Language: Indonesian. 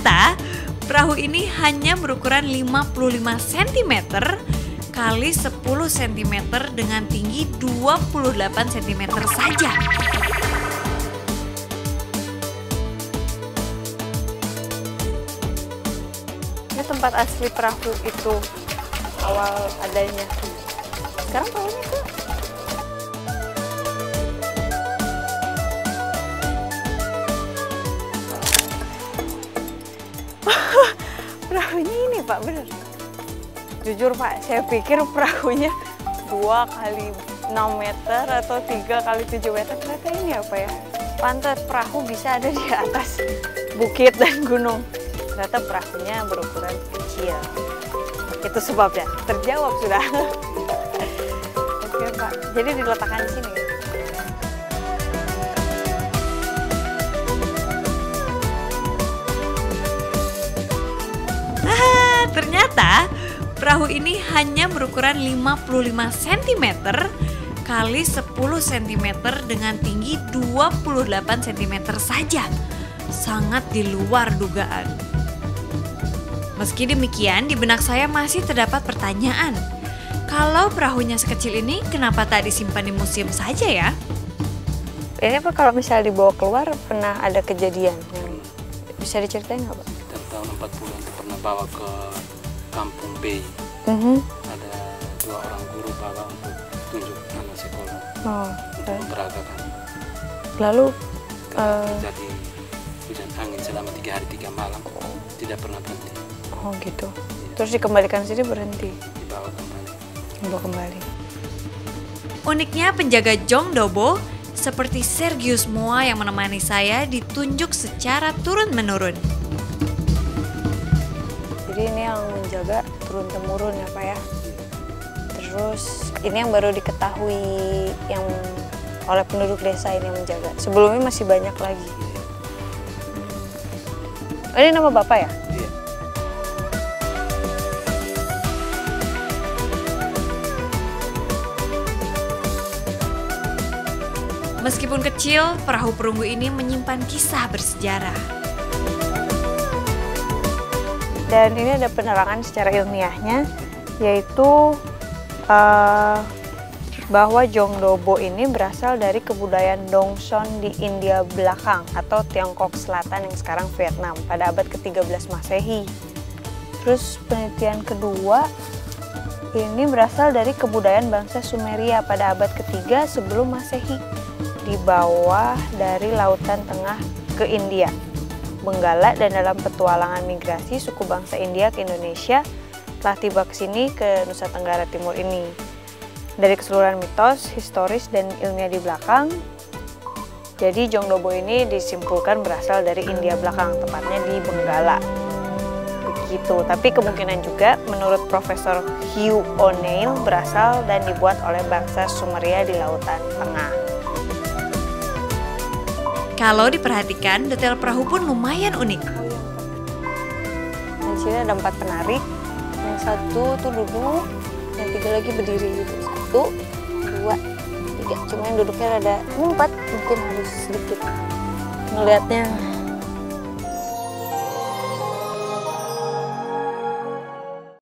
Ternyata perahu ini hanya berukuran 55 cm kali 10 cm dengan tinggi 28 cm saja. Ini tempat asli perahu itu awal adanya. Sekarang perahunya tuh perahunya ini pak bener. Jujur pak saya pikir perahunya dua kali 6 meter atau tiga kali 7 meter. Ternyata ini apa ya. Pantat perahu bisa ada di atas bukit dan gunung. Ternyata perahunya berukuran kecil. Itu sebabnya. Terjawab sudah. Oke pak. Jadi diletakkan di sini ternyata perahu ini hanya berukuran 55 cm kali 10 cm dengan tinggi 28 cm saja. Sangat di luar dugaan. Meski demikian, di benak saya masih terdapat pertanyaan. Kalau perahunya sekecil ini, kenapa tak disimpan di museum saja ya? ini apa kalau misalnya dibawa keluar pernah ada kejadian yang bisa diceritain nggak pak? Kita tahun 40 itu pernah bawa ke kampung B. Mhm. Ada dua orang guru bawa untuk tunjuk anak sekolah Oh, untuk memperagakan. lalu Karena Eh. terjadi hujan angin selama tiga hari tiga malam tidak pernah berhenti oh gitu. Terus dikembalikan sini berhenti, dibawa kembali. dibawa kembali. Uniknya penjaga Jong Dobo seperti Sergius Moa yang menemani saya ditunjuk secara turun-menurun. Jadi ini yang menjaga turun temurun ya pak ya. Terus ini yang baru diketahui yang oleh penduduk desa ini yang menjaga. Sebelumnya masih banyak lagi. Oh, ini nama bapak ya? Iya. Meskipun kecil, perahu perunggu ini menyimpan kisah bersejarah. Dan ini ada penerangan secara ilmiahnya, yaitu eh, bahwa Jongdobo ini berasal dari kebudayaan Dongson di India belakang atau Tiongkok Selatan yang sekarang Vietnam pada abad ke-13 Masehi. Terus penelitian kedua ini berasal dari kebudayaan bangsa Sumeria pada abad ketiga sebelum Masehi di bawah dari Lautan Tengah ke India. Benggala dan dalam petualangan migrasi suku bangsa India ke Indonesia telah tiba ke sini ke Nusa Tenggara Timur ini. Dari keseluruhan mitos, historis, dan ilmiah di belakang, jadi Jongdobo ini disimpulkan berasal dari India belakang, tepatnya di Benggala. Begitu, tapi kemungkinan juga menurut Profesor Hugh O'Neill berasal dan dibuat oleh bangsa Sumeria di Lautan Tengah. Kalau diperhatikan, detail perahu pun lumayan unik. Di sini ada empat penarik. Yang satu tuh duduk, yang tiga lagi berdiri gitu. Satu, dua, tiga. Cuma yang duduknya ada empat, mungkin harus sedikit ngelihatnya